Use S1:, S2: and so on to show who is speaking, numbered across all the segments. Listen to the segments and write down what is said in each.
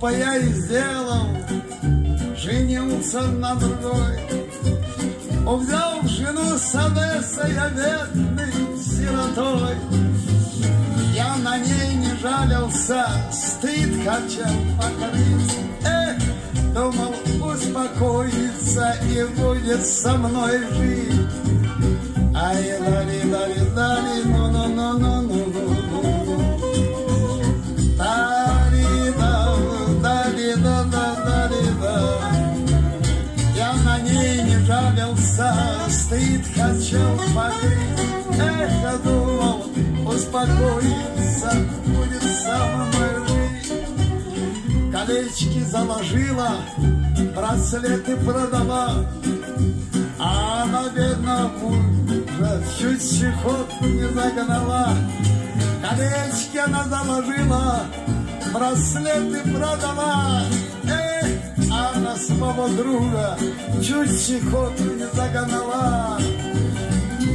S1: глупо я и сделал, женился на другой. Взял жену с Одессы, я бедный сиротой. Я на ней не жалился, стыд хотел покорить. Эх, думал, успокоится и будет со мной жить. Ай, дали, дали, дали, жалился, стыд хотел покрыть. Эх, я думал, успокоится, будет со мной жить. Колечки заложила, браслеты продала, а она, мужа, чуть чехотку не загнала. Колечки она заложила, браслеты продала. Эх, своего друга чуть чехотку не загнала.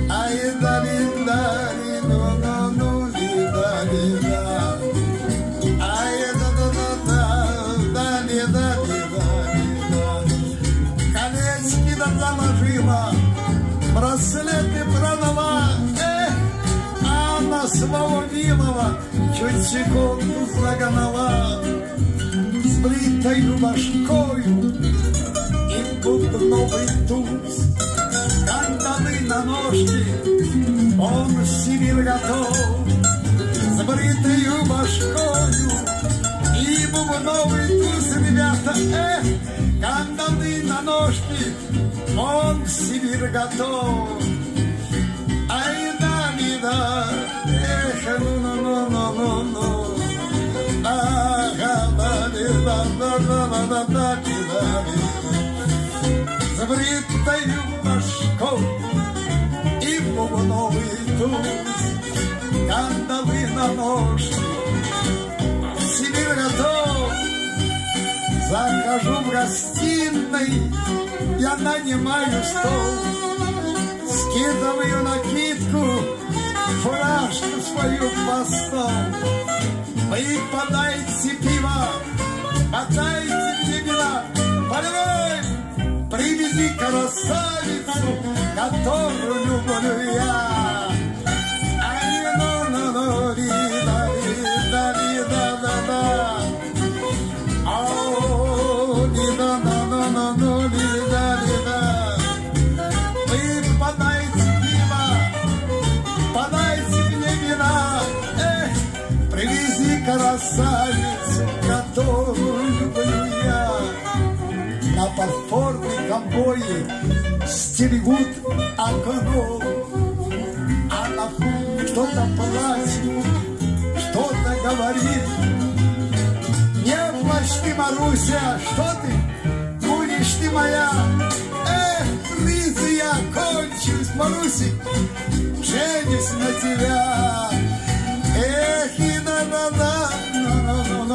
S1: Ай, дали, дали, ну, ну, ну, ли, дали, да. Ай, да, да, да, да, дали, дали, дали, да. Колечки да заложила, браслеты продала. Эх, а на своего милого чуть секунду загнала. С бритою башкою и бубновый туз. Кандалы на ножки, он в Сибирь готов. С бритою и бубновый туз, ребята, эх, кандалы на ножки, он Сибирь готов. Ай бритою башкой и бубновый туз, кандалы на ножки, Сибирь готов. Захожу в гостиной, я нанимаю стол, скидываю накидку, фуражку свою по стол. Вы подайте пиво, подайте мне вина, Поливай, привези красавицу, которую привези красавицу, которую люблю я. На подфорной комбое стерегут окно, а на кто-то плачет, что-то говорит. Не плачь ты, Маруся, что ты, будешь ты моя. Эх, рызы я кончусь, Марусик, женюсь на тебя.